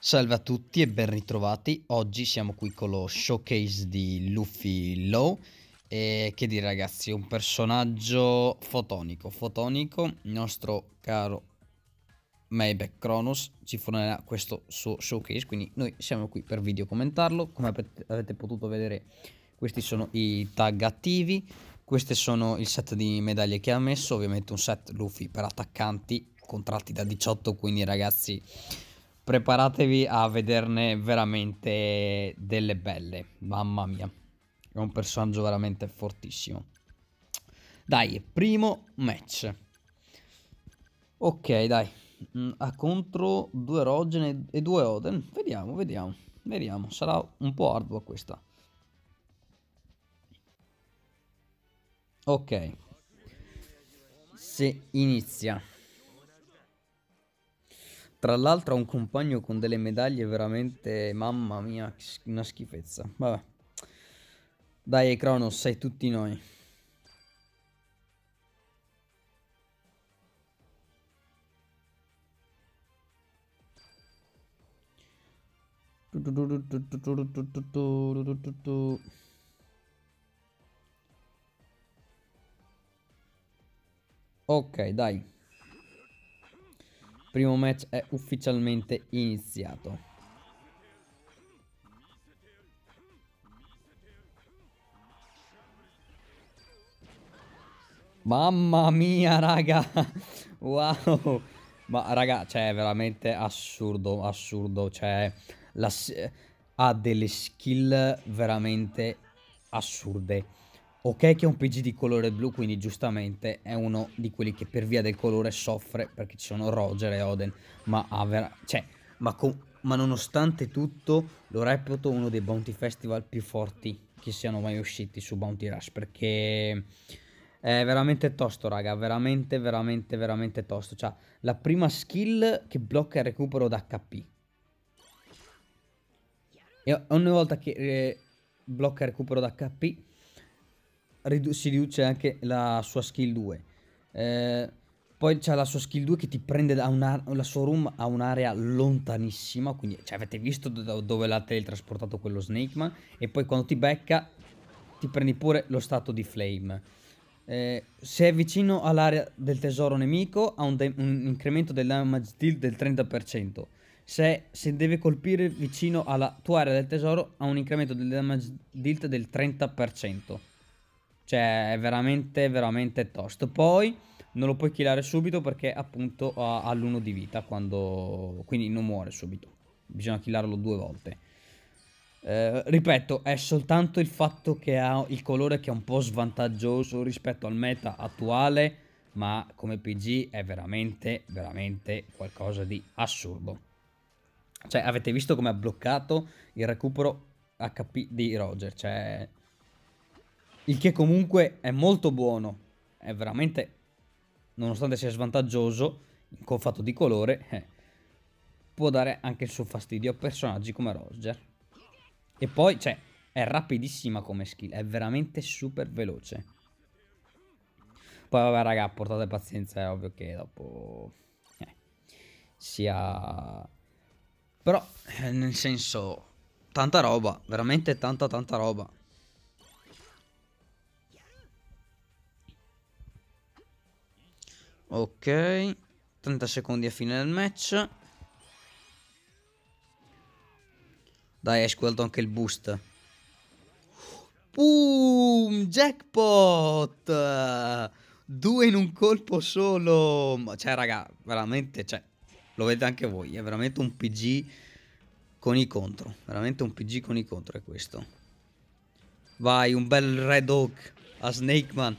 Salve a tutti e ben ritrovati. Oggi siamo qui con lo showcase di Luffy Low. E che dire ragazzi, un personaggio fotonico. Fotonico, il nostro caro Mayback Kronos ci fornirà questo suo showcase. Quindi noi siamo qui per video commentarlo. Come avete potuto vedere, questi sono i tag attivi. Queste sono il set di medaglie che ha messo. Ovviamente un set Luffy per attaccanti, contratti da 18. Quindi ragazzi preparatevi a vederne veramente delle belle. Mamma mia, è un personaggio veramente fortissimo. Dai, primo match. Ok, dai. Mm, a contro due Rogen e due Oden. Vediamo, vediamo, vediamo. Sarà un po' ardua questa. Ok. Se inizia. Tra l'altro ha un compagno con delle medaglie veramente... Mamma mia, una schifezza. Vabbè. Dai, Cronos, sei tutti noi. Ok, dai primo match è ufficialmente iniziato. Mamma mia, raga. Wow. Ma raga, cioè, veramente assurdo, assurdo. Cioè, la, ha delle skill veramente assurde. Ok che è un PG di colore blu, quindi giustamente è uno di quelli che per via del colore soffre perché ci sono Roger e Oden, ma, vera... cioè, ma, ma nonostante tutto lo reputo uno dei Bounty Festival più forti che siano mai usciti su Bounty Rush perché è veramente tosto raga, veramente veramente veramente tosto, cioè la prima skill che blocca il recupero d'HP e ogni volta che eh, blocca il recupero d'HP ridu si riduce anche la sua skill 2. Eh, poi c'è la sua skill 2 che ti prende da una, la sua room a un'area lontanissima. Quindi cioè, avete visto do dove l'ha teletrasportato quello Snake Man. E poi quando ti becca ti prendi pure lo stato di Flame. Eh, se è vicino all'area del tesoro nemico ha un, un, incremento del damage deal del 30%. Se, se, deve colpire vicino alla tua area del tesoro ha un incremento del damage deal del 30%. Cioè, è veramente, veramente tosto. Poi non lo puoi killare subito perché appunto ha, l'1 di vita quando... Quindi non muore subito. Bisogna killarlo due volte. Eh, ripeto, è soltanto il fatto che ha il colore che è un po' svantaggioso rispetto al meta attuale, ma come PG è veramente, veramente qualcosa di assurdo. Cioè, avete visto come ha bloccato il recupero HP di Roger, cioè il che comunque è molto buono. È veramente, nonostante sia svantaggioso, con fatto di colore, eh, può dare anche il suo fastidio a personaggi come Roger. E poi, cioè, è rapidissima come skill, è veramente super veloce. Poi vabbè raga, portate pazienza, è ovvio che dopo eh, sia... Però, eh, nel senso, tanta roba, veramente tanta tanta roba. Ok 30 secondi a fine del match. Dai hai squelto anche il boost. Boom Jackpot! Due in un colpo solo. Cioè raga Veramente cioè, Lo vedete anche voi È veramente un PG Con i contro. Veramente un PG con i contro è questo. Vai un bel Red Oak A Snake Man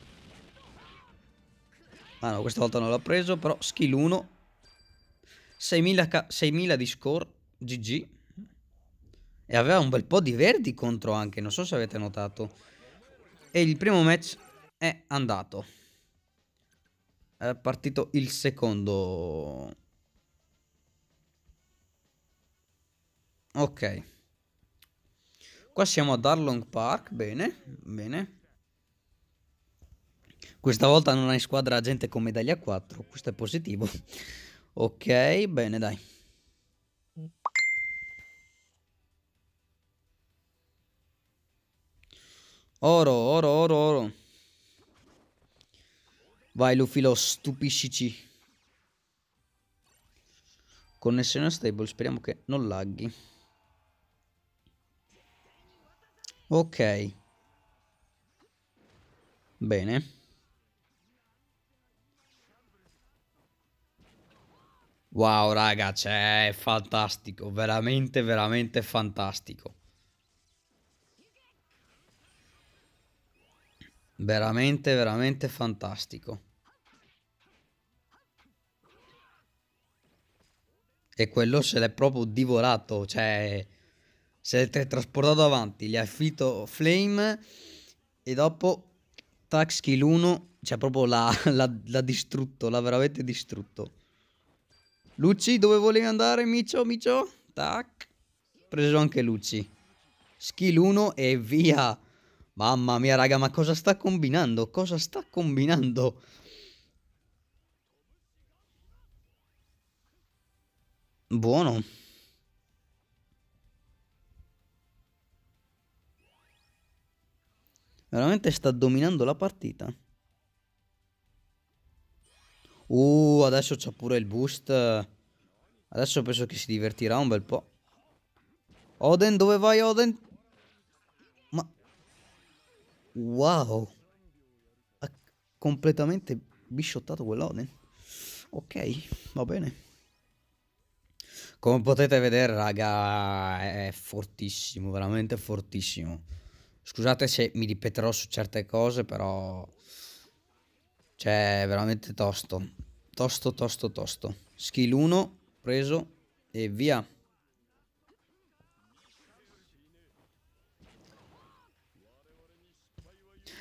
Ah no, questa volta non l'ho preso, però skill 1. 6000, 6000 di score, GG. E aveva un bel po' di verdi contro anche, non so se avete notato. E il primo match è andato. È partito il secondo. Ok. Qua siamo a Darlong Park, bene, bene. Questa volta non hai squadra gente con medaglia 4, questo è positivo. ok, bene, dai. Oro, oro, oro, oro. Vai Lufilo, stupiscici. Connessione a stable, speriamo che non laghi. Ok. Bene. Wow, raga, cioè, è fantastico, veramente, veramente fantastico. Veramente, veramente fantastico. E quello se l'è proprio divorato, cioè, se l'è trasportato avanti, gli ha finito Flame e dopo Tax Skill 1, cioè proprio l'ha distrutto, l'ha veramente distrutto. Lucci, dove volevi andare, Micio, Micio? Tac. Preso anche Lucci. Skill 1 e via. Mamma mia, raga, ma cosa sta combinando? Cosa sta combinando? Buono. Veramente sta dominando la partita. Uh, adesso c'ha pure il boost. Adesso penso che si divertirà un bel po'. Oden, dove vai Oden? Ma... Wow. Ha completamente bisciottato quell'Oden. Ok, va bene. Come potete vedere, raga, è fortissimo, veramente fortissimo. Scusate se mi ripeterò su certe cose, però... Cioè, veramente tosto. Tosto, tosto, tosto. Skill 1, preso e via.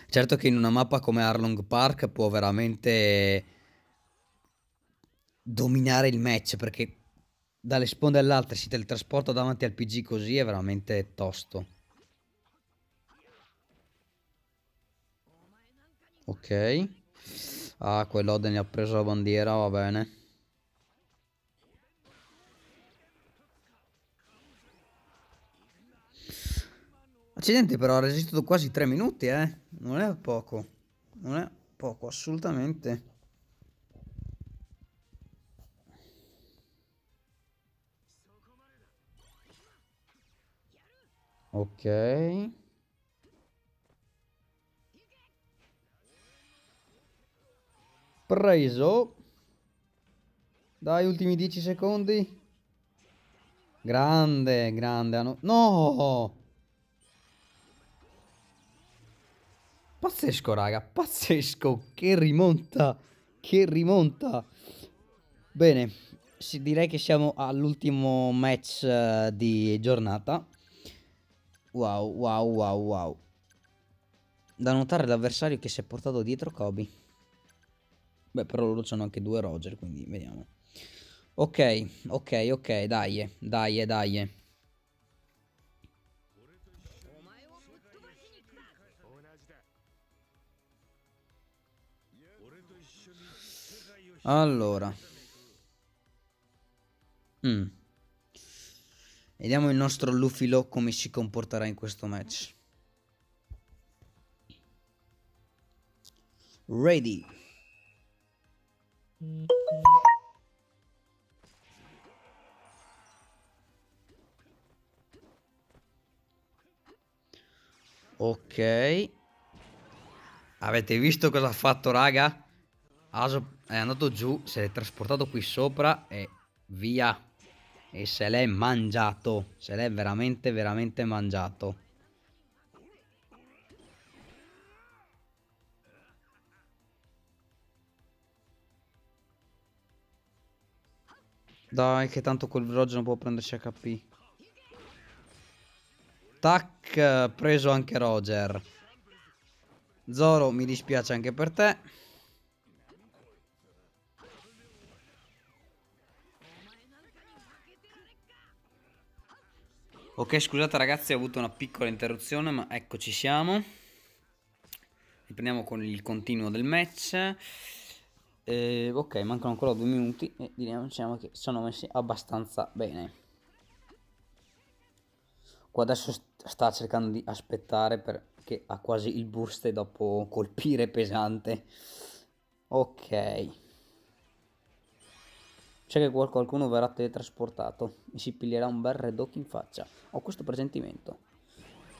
Certo che in una mappa come Arlong Park può veramente dominare il match perché dalle sponde all'altra si teletrasporta davanti al PG così è veramente tosto. Ok. Ah, quell'Oden ha preso la bandiera, va bene. Accidenti però ha resistito quasi 3 minuti, eh. Non è poco. Non è poco, assolutamente. Ok. Preso. Dai, ultimi 10 secondi. Grande, grande. No! Pazzesco, raga. Pazzesco. Che rimonta. Che rimonta. Bene. Direi che siamo all'ultimo match uh, di giornata. Wow, wow, wow, wow. Da notare l'avversario che si è portato dietro Kobe. Beh, però loro hanno anche due Roger, quindi vediamo. Ok, ok, ok, dai, dai, dai. Allora. Mm. Vediamo il nostro Lufilo come si comporterà in questo match. Ready. Ok. Avete visto cosa ha fatto, raga? Aso è andato giù, si è trasportato qui sopra e via. E se l'è mangiato. Se l'è veramente, veramente mangiato. Dai, che tanto Roger non può prenderci HP. Tac, preso anche Roger. Zoro, mi dispiace anche per te. Ok, scusate ragazzi, ho avuto una piccola interruzione, ma ecco ci siamo. Riprendiamo con il continuo del match. Eh, ok, mancano ancora due minuti e diciamo che sono messi abbastanza bene. Qua adesso sta cercando di aspettare perché ha quasi il burst e dopo colpire pesante. Ok. C'è che qualcuno verrà teletrasportato e si piglierà un bel red in faccia. Ho questo presentimento.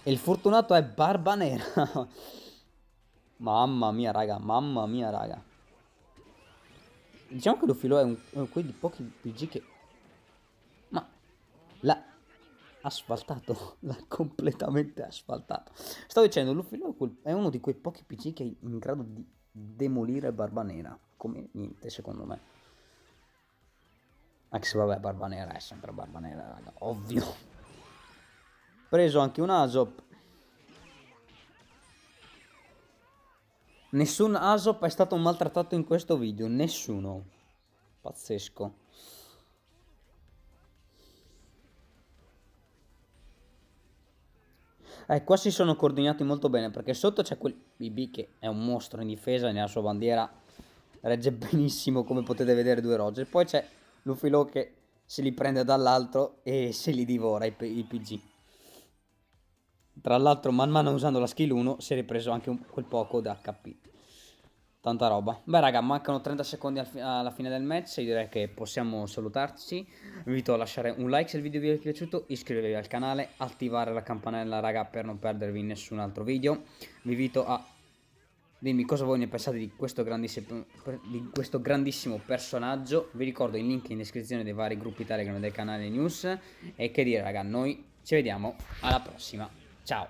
E il fortunato è Barba Nera. mamma mia, raga, mamma mia, raga. Diciamo che lo filo è un, uno di pochi PG che... Ma... L'ha asfaltato. L'ha completamente asfaltato. Stavo dicendo, Lufilo è uno di quei pochi PG che è in grado di demolire Barba Nera. Come niente, secondo me. Anche se vabbè, Barba Nera è sempre Barba Nera, raga. Ovvio. Preso anche un Asop. Nessun Asop è stato maltrattato in questo video, nessuno. Pazzesco. Eh, qua si sono coordinati molto bene perché sotto c'è quel BB che è un mostro in difesa e nella sua bandiera regge benissimo come potete vedere due Roger. Poi c'è Lufilo che se li prende dall'altro e se li divora i, i PG. Tra l'altro, man mano usando la skill 1 si è ripreso anche un, quel poco da HP. Tanta roba. Beh, raga, mancano 30 secondi alla fine del match. Io direi che possiamo salutarci. Vi invito a lasciare un like se il video vi è piaciuto, iscrivetevi al canale, attivare la campanella, raga, per non perdervi nessun altro video. Vi invito a dirmi cosa voi ne pensate di questo, di questo grandissimo personaggio. Vi ricordo il link in descrizione dei vari gruppi Telegram del canale News. E che dire, raga, noi ci vediamo alla prossima. Chao.